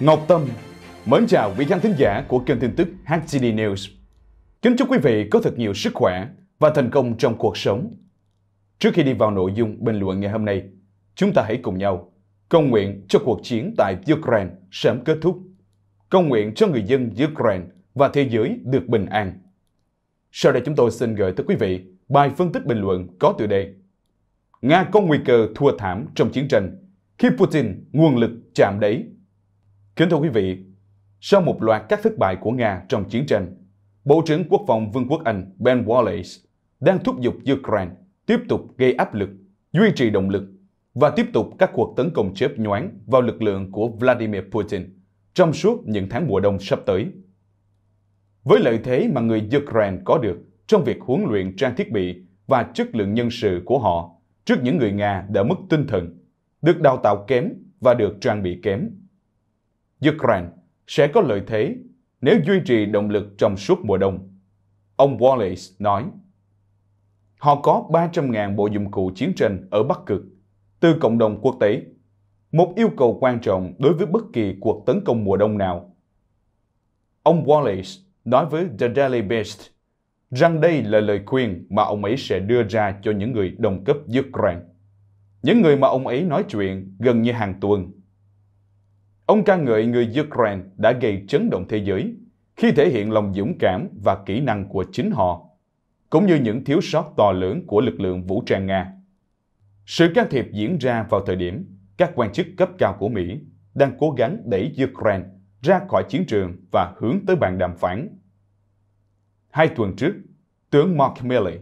Ngọc Tâm Mến chào quý khán thính giả của kênh tin tức HCD News. Kính chúc quý vị có thật nhiều sức khỏe và thành công trong cuộc sống. Trước khi đi vào nội dung bình luận ngày hôm nay, chúng ta hãy cùng nhau cầu nguyện cho cuộc chiến tại Ukraine sớm kết thúc, cầu nguyện cho người dân Ukraine và thế giới được bình an. Sau đây chúng tôi xin gửi tới quý vị bài phân tích bình luận có tựa đề Nga có nguy cơ thua thảm trong chiến tranh khi Putin nguồn lực chạm đáy. Kính thưa quý vị, sau một loạt các thất bại của Nga trong chiến tranh, Bộ trưởng Quốc phòng Vương quốc Anh Ben Wallace đang thúc giục Ukraine tiếp tục gây áp lực, duy trì động lực và tiếp tục các cuộc tấn công chớp nhoáng vào lực lượng của Vladimir Putin trong suốt những tháng mùa đông sắp tới. Với lợi thế mà người Ukraine có được trong việc huấn luyện trang thiết bị và chất lượng nhân sự của họ trước những người Nga đã mất tinh thần, được đào tạo kém và được trang bị kém. Ukraine sẽ có lợi thế nếu duy trì động lực trong suốt mùa đông. Ông Wallace nói, Họ có 300.000 bộ dụng cụ chiến tranh ở Bắc Cực, từ cộng đồng quốc tế, một yêu cầu quan trọng đối với bất kỳ cuộc tấn công mùa đông nào. Ông Wallace nói với The Daily Beast rằng đây là lời khuyên mà ông ấy sẽ đưa ra cho những người đồng cấp Ukraine. Những người mà ông ấy nói chuyện gần như hàng tuần. Ông ca ngợi người Ukraine đã gây chấn động thế giới khi thể hiện lòng dũng cảm và kỹ năng của chính họ, cũng như những thiếu sót to lớn của lực lượng vũ trang Nga. Sự can thiệp diễn ra vào thời điểm các quan chức cấp cao của Mỹ đang cố gắng đẩy Ukraine ra khỏi chiến trường và hướng tới bàn đàm phán. Hai tuần trước, tướng Mark Milley,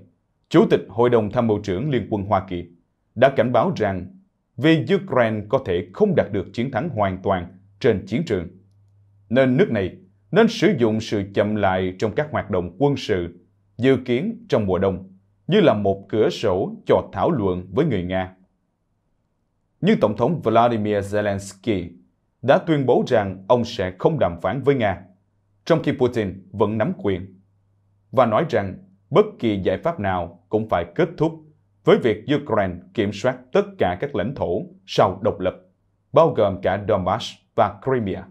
Chủ tịch Hội đồng Tham mưu trưởng Liên quân Hoa Kỳ, đã cảnh báo rằng vì Ukraine có thể không đạt được chiến thắng hoàn toàn trên chiến trường, nên nước này nên sử dụng sự chậm lại trong các hoạt động quân sự dự kiến trong mùa đông như là một cửa sổ cho thảo luận với người Nga. Nhưng Tổng thống Vladimir Zelensky đã tuyên bố rằng ông sẽ không đàm phán với Nga, trong khi Putin vẫn nắm quyền, và nói rằng bất kỳ giải pháp nào cũng phải kết thúc với việc Ukraine kiểm soát tất cả các lãnh thổ sau độc lập, bao gồm cả Donbass và Crimea.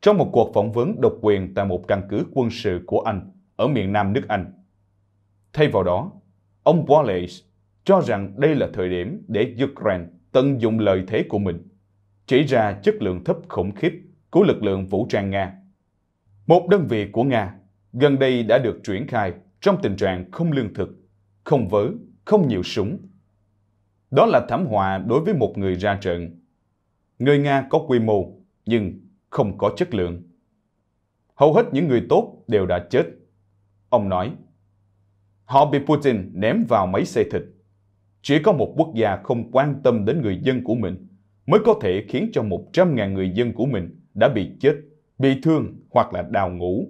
Trong một cuộc phỏng vấn độc quyền tại một căn cứ quân sự của Anh ở miền Nam nước Anh, thay vào đó, ông Wallace cho rằng đây là thời điểm để Ukraine tận dụng lợi thế của mình, chỉ ra chất lượng thấp khủng khiếp của lực lượng vũ trang Nga. Một đơn vị của Nga gần đây đã được triển khai trong tình trạng không lương thực, không vớ, không nhiều súng. Đó là thảm họa đối với một người ra trận. Người Nga có quy mô, nhưng không có chất lượng. Hầu hết những người tốt đều đã chết. Ông nói, họ bị Putin ném vào máy xay thịt. Chỉ có một quốc gia không quan tâm đến người dân của mình mới có thể khiến cho 100.000 người dân của mình đã bị chết, bị thương hoặc là đào ngũ.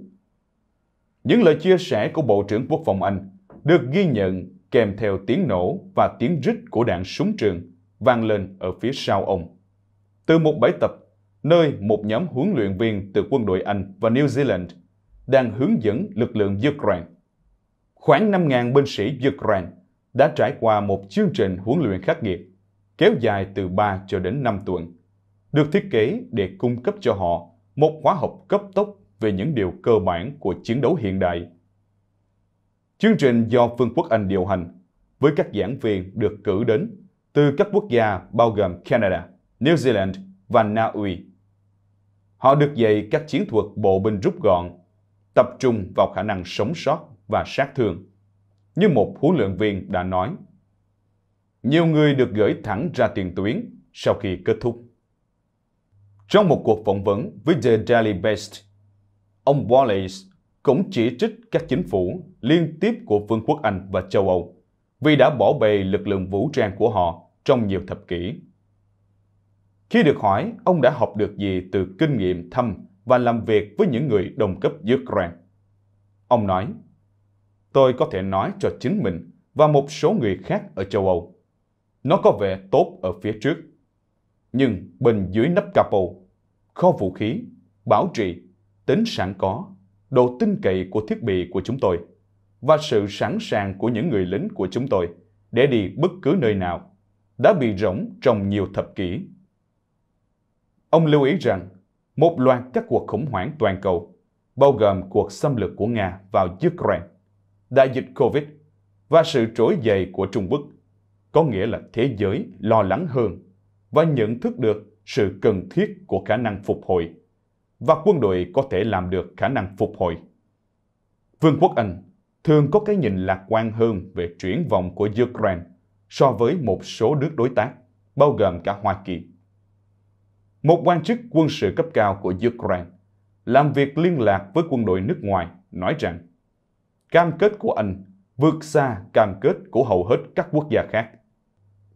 Những lời chia sẻ của Bộ trưởng Quốc phòng Anh được ghi nhận kèm theo tiếng nổ và tiếng rít của đạn súng trường vang lên ở phía sau ông. Từ một bãi tập, nơi một nhóm huấn luyện viên từ quân đội Anh và New Zealand đang hướng dẫn lực lượng Ukraine. Khoảng 5.000 binh sĩ Ukraine đã trải qua một chương trình huấn luyện khắc nghiệt, kéo dài từ 3 cho đến 5 tuần, được thiết kế để cung cấp cho họ một khóa học cấp tốc về những điều cơ bản của chiến đấu hiện đại. Chương trình do Vương quốc Anh điều hành, với các giảng viên được cử đến từ các quốc gia bao gồm Canada, New Zealand và Na Uy. Họ được dạy các chiến thuật bộ binh rút gọn, tập trung vào khả năng sống sót và sát thương. Như một huấn luyện viên đã nói, nhiều người được gửi thẳng ra tiền tuyến sau khi kết thúc. Trong một cuộc phỏng vấn với The Daily Beast, ông Wallace cũng chỉ trích các chính phủ liên tiếp của Vương quốc Anh và châu Âu vì đã bỏ bê lực lượng vũ trang của họ trong nhiều thập kỷ. Khi được hỏi ông đã học được gì từ kinh nghiệm thăm và làm việc với những người đồng cấp Ukraine, ông nói, tôi có thể nói cho chính mình và một số người khác ở châu Âu. Nó có vẻ tốt ở phía trước, nhưng bên dưới nắp capo, kho vũ khí, bảo trì, tính sẵn có, độ tin cậy của thiết bị của chúng tôi và sự sẵn sàng của những người lính của chúng tôi để đi bất cứ nơi nào đã bị rỗng trong nhiều thập kỷ. Ông lưu ý rằng một loạt các cuộc khủng hoảng toàn cầu, bao gồm cuộc xâm lược của Nga vào Ukraine, đại dịch Covid và sự trỗi dậy của Trung Quốc, có nghĩa là thế giới lo lắng hơn và nhận thức được sự cần thiết của khả năng phục hồi và quân đội có thể làm được khả năng phục hồi. Vương quốc Anh thường có cái nhìn lạc quan hơn về chuyển vọng của Ukraine so với một số nước đối tác, bao gồm cả Hoa Kỳ. Một quan chức quân sự cấp cao của Ukraine làm việc liên lạc với quân đội nước ngoài nói rằng cam kết của Anh vượt xa cam kết của hầu hết các quốc gia khác.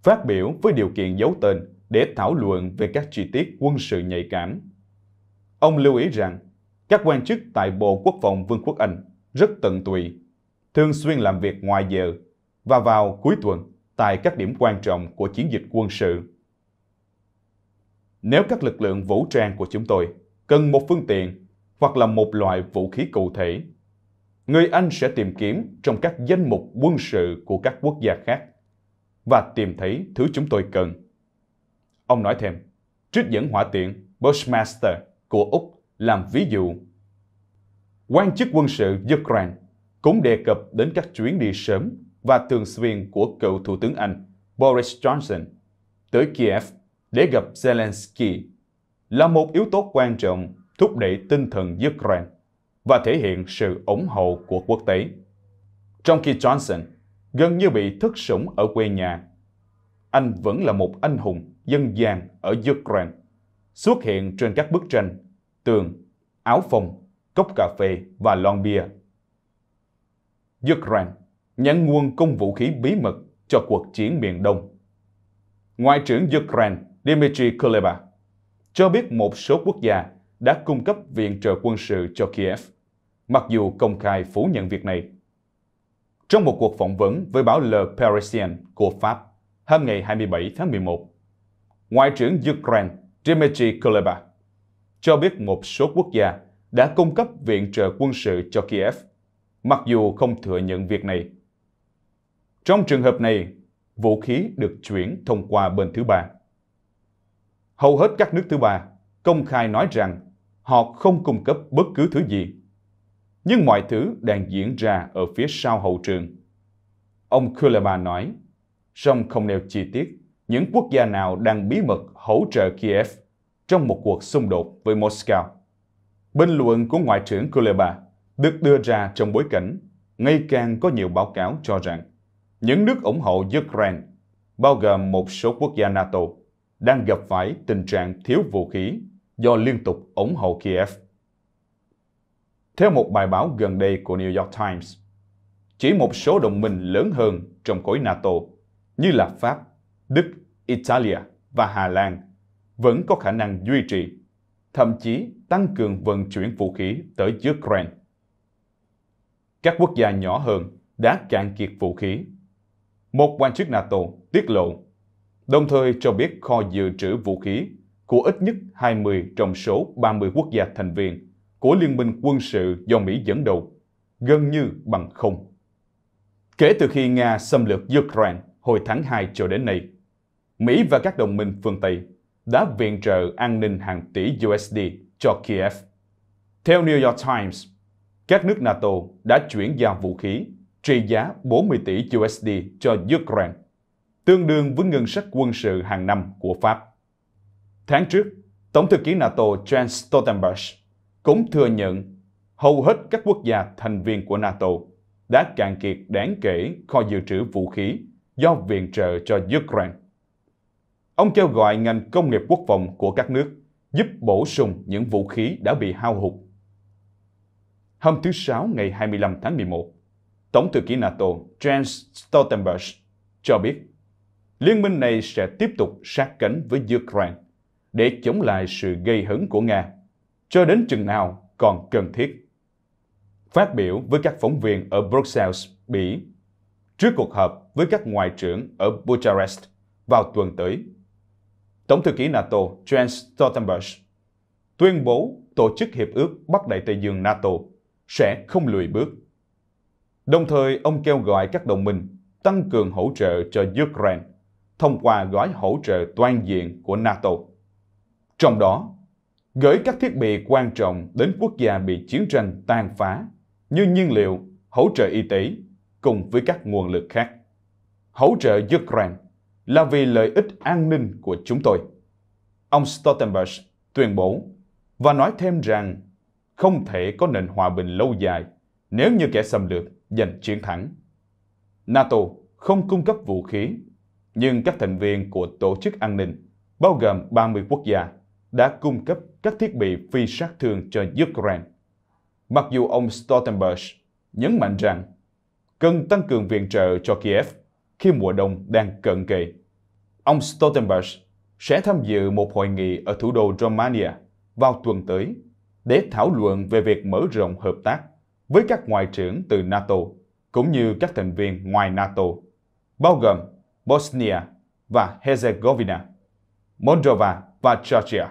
Phát biểu với điều kiện giấu tên để thảo luận về các chi tiết quân sự nhạy cảm. Ông lưu ý rằng các quan chức tại Bộ Quốc phòng Vương quốc Anh rất tận tụy, thường xuyên làm việc ngoài giờ và vào cuối tuần tại các điểm quan trọng của chiến dịch quân sự. Nếu các lực lượng vũ trang của chúng tôi cần một phương tiện hoặc là một loại vũ khí cụ thể, người Anh sẽ tìm kiếm trong các danh mục quân sự của các quốc gia khác và tìm thấy thứ chúng tôi cần. Ông nói thêm, trích dẫn hỏa tiện Bushmaster của Úc làm ví dụ. Quan chức quân sự Ukraine cũng đề cập đến các chuyến đi sớm và thường xuyên của cựu Thủ tướng Anh Boris Johnson tới Kiev để gặp Zelensky là một yếu tố quan trọng thúc đẩy tinh thần Ukraine và thể hiện sự ủng hộ của quốc tế. Trong khi Johnson gần như bị thất sủng ở quê nhà, anh vẫn là một anh hùng dân gian ở Ukraine, xuất hiện trên các bức tranh, tường, áo phông, cốc cà phê và lon bia. Ukraine nhận nguồn cung vũ khí bí mật cho cuộc chiến miền Đông. Ngoại trưởng Ukraine Dmitry Kuleba cho biết một số quốc gia đã cung cấp viện trợ quân sự cho Kiev, mặc dù công khai phủ nhận việc này. Trong một cuộc phỏng vấn với báo Le Parisien của Pháp hôm ngày 27 tháng 11, Ngoại trưởng Ukraine Dmitry Kuleba cho biết một số quốc gia đã cung cấp viện trợ quân sự cho Kiev, mặc dù không thừa nhận việc này. Trong trường hợp này, vũ khí được chuyển thông qua bên thứ ba. Hầu hết các nước thứ ba công khai nói rằng họ không cung cấp bất cứ thứ gì. Nhưng mọi thứ đang diễn ra ở phía sau hậu trường. Ông Kuleba nói, song không nêu chi tiết những quốc gia nào đang bí mật hỗ trợ Kiev trong một cuộc xung đột với Moscow. Bình luận của Ngoại trưởng Kuleba được đưa ra trong bối cảnh ngày càng có nhiều báo cáo cho rằng những nước ủng hộ Ukraine, bao gồm một số quốc gia NATO, đang gặp phải tình trạng thiếu vũ khí do liên tục ủng hộ Kiev. Theo một bài báo gần đây của New York Times, chỉ một số đồng minh lớn hơn trong khối NATO như là Pháp, Đức, Italia và Hà Lan vẫn có khả năng duy trì, thậm chí tăng cường vận chuyển vũ khí tới Ukraine. Các quốc gia nhỏ hơn đã cạn kiệt vũ khí. Một quan chức NATO tiết lộ, đồng thời cho biết kho dự trữ vũ khí của ít nhất 20 trong số 30 quốc gia thành viên của Liên minh quân sự do Mỹ dẫn đầu, gần như bằng không. Kể từ khi Nga xâm lược Ukraine hồi tháng 2 cho đến nay, Mỹ và các đồng minh phương Tây đã viện trợ an ninh hàng tỷ USD cho Kiev. Theo New York Times, các nước NATO đã chuyển giao vũ khí trị giá 40 tỷ USD cho Ukraine, tương đương với ngân sách quân sự hàng năm của Pháp. Tháng trước, Tổng thư ký NATO Jens Stoltenberg cũng thừa nhận hầu hết các quốc gia thành viên của NATO đã cạn kiệt đáng kể kho dự trữ vũ khí do viện trợ cho Ukraine. Ông kêu gọi ngành công nghiệp quốc phòng của các nước giúp bổ sung những vũ khí đã bị hao hụt. Hôm thứ Sáu ngày 25 tháng 11, Tổng thư ký NATO Jens Stoltenberg cho biết liên minh này sẽ tiếp tục sát cánh với Ukraine để chống lại sự gây hấn của Nga, cho đến chừng nào còn cần thiết. Phát biểu với các phóng viên ở Brussels, Bỉ, trước cuộc họp với các ngoại trưởng ở Bucharest vào tuần tới, Tổng thư ký NATO Jens Stoltenberg tuyên bố tổ chức Hiệp ước Bắc Đại Tây Dương NATO sẽ không lùi bước. Đồng thời, ông kêu gọi các đồng minh tăng cường hỗ trợ cho Ukraine thông qua gói hỗ trợ toàn diện của NATO. Trong đó, gửi các thiết bị quan trọng đến quốc gia bị chiến tranh tàn phá như nhiên liệu, hỗ trợ y tế cùng với các nguồn lực khác. Hỗ trợ Ukraine là vì lợi ích an ninh của chúng tôi. Ông Stoltenberg tuyên bố và nói thêm rằng không thể có nền hòa bình lâu dài nếu như kẻ xâm lược giành chiến thắng. NATO không cung cấp vũ khí, nhưng các thành viên của Tổ chức An ninh, bao gồm 30 quốc gia, đã cung cấp các thiết bị phi sát thương cho Ukraine. Mặc dù ông Stoltenberg nhấn mạnh rằng cần tăng cường viện trợ cho Kiev khi mùa đông đang cận kề. Ông Stoltenberg sẽ tham dự một hội nghị ở thủ đô Romania vào tuần tới để thảo luận về việc mở rộng hợp tác với các ngoại trưởng từ NATO cũng như các thành viên ngoài NATO, bao gồm Bosnia và Herzegovina, Moldova và Georgia.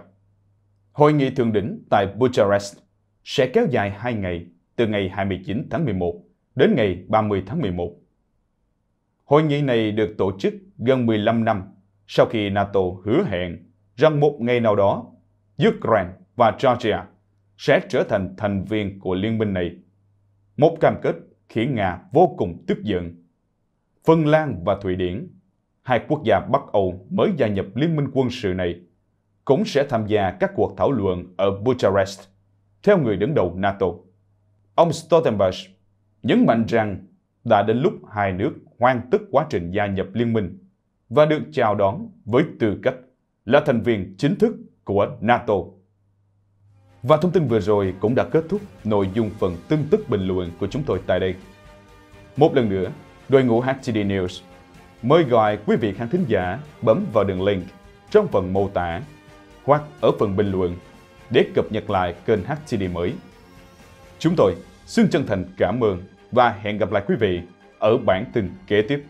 Hội nghị thượng đỉnh tại Bucharest sẽ kéo dài 2 ngày từ ngày 29 tháng 11 đến ngày 30 tháng 11. Hội nghị này được tổ chức gần 15 năm sau khi NATO hứa hẹn rằng một ngày nào đó Ukraine và Georgia sẽ trở thành thành viên của liên minh này. Một cam kết khiến Nga vô cùng tức giận. Phần Lan và Thụy Điển, hai quốc gia Bắc Âu mới gia nhập liên minh quân sự này, cũng sẽ tham gia các cuộc thảo luận ở Bucharest, theo người đứng đầu NATO. Ông Stoltenberg nhấn mạnh rằng đã đến lúc hai nước hoàn tất quá trình gia nhập liên minh và được chào đón với tư cách là thành viên chính thức của NATO. Và thông tin vừa rồi cũng đã kết thúc nội dung phần tin tức bình luận của chúng tôi tại đây. Một lần nữa, đội ngũ HTD News mời gọi quý vị khán thính giả bấm vào đường link trong phần mô tả hoặc ở phần bình luận để cập nhật lại kênh HTD mới. Chúng tôi xin chân thành cảm ơn và hẹn gặp lại quý vị ở bản tin kế tiếp.